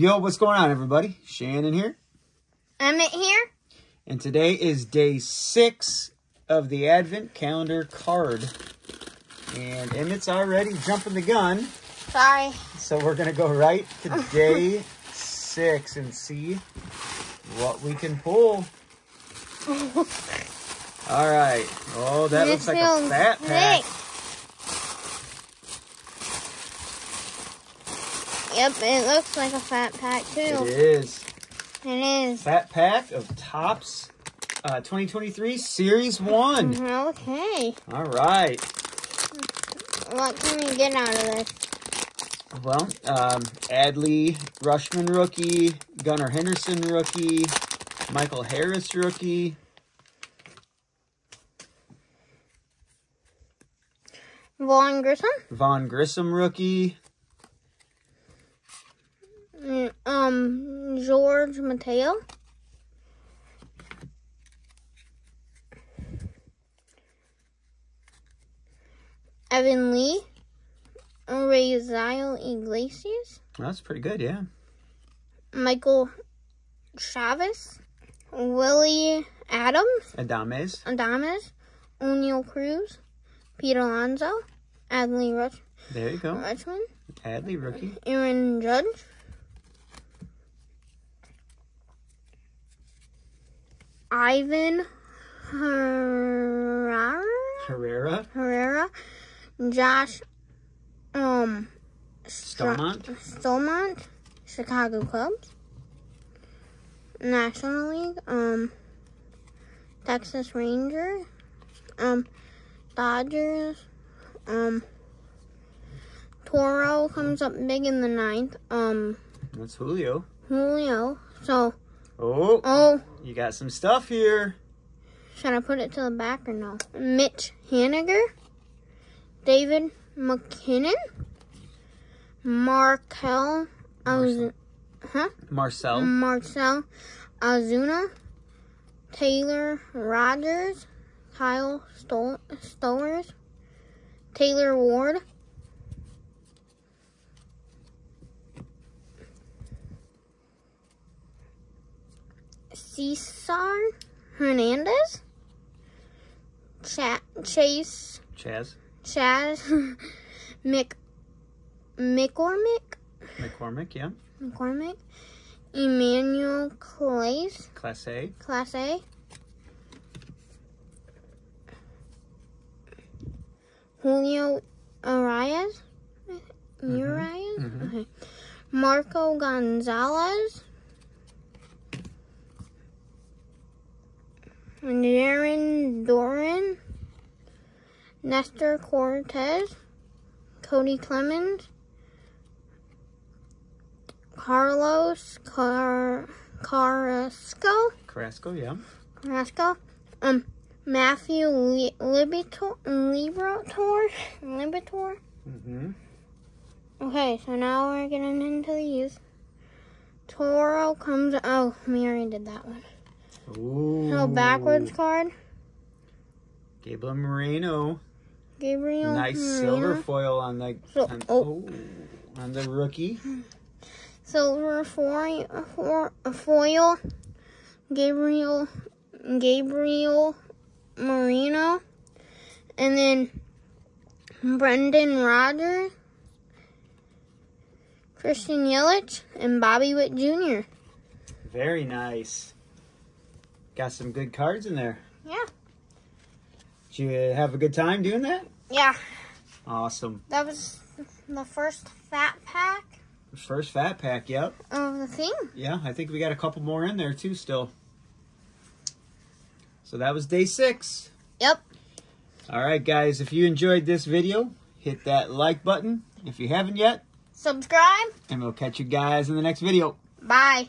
what's going on, everybody? Shannon here. Emmett here. And today is day six of the Advent calendar card. And Emmett's already jumping the gun. Sorry. So we're going to go right to day six and see what we can pull. All right. Oh, that This looks like a fat pack. Yep, it looks like a fat pack too. It is. It is. Fat pack of Topps uh, 2023 Series 1. Okay. All right. What can we get out of this? Well, um, Adley Rutschman rookie, Gunnar Henderson rookie, Michael Harris rookie, Vaughn Grissom. Vaughn Grissom rookie, Mm, Um, George Mateo. Evan Lee. Raisel Iglesias. that's pretty good, yeah. Michael Chavis. Willie Adams. Adames, Adames. Oneil Cruz. Pete Alonso. Adley Rush- there you go. Richmond. Adley rookie, Aaron Judge. Ivan Herrera. Herrera, Herrera. Josh um Stomont, Stolmont. Chicago Cubs. National League. Um Texas Rangers. Um Dodgers. Um Toro comes up big in the ninth. Um that's Julio. Julio. So, Oh, oh, you got some stuff here. should I put it to the back or no? Mitch Haniger, David MacKinnon, Markel, Oz- huh? Marcel, Marcell Ozuna, Taylor Rogers, Kyle Stol- Stowers, Taylor Ward, Cesar Hernandez, Cha- Chase? Chas, Chas Mc McCormick? McCormick, yeah. McCormick, Emmanuel Clays, Clase, Class A. Julio Arias, Urias, mhm. okay. Marco Gonzalez, Darren Doran, Nestor Cortes, Cody Clemens, Carlos Car- Carrasco, Carrasco, yeah. Carrasco, um, Matthew Li- Libitor, Librator, Libitor. Mm-hmm. Okay, so now we're getting into these. Toro comes. Oh, we already did that one. Ooh. Backwards card. Gabriel Moreno. Gabriel. Nice silver foil on the So- on, oh. oh, on the rookie. Silver foil, for, foil. Gabriel. Gabriel Marino. And then Brendan Rodgers. Christian Yelich and Bobby Witt Jr. Very nice. Got some good cards in there. Yeah. Did you uh, have a good time doing that? Yeah, Awesome. that was the first fat pack The First fat pack, yep. of the thing. Yeah, I think we got a couple more in there too still. So that was day six. Yep. All right, guys, if you enjoyed this video, hit that like button if you haven't yet, Subscribe. and we'll catch you guys in the next video. Bye.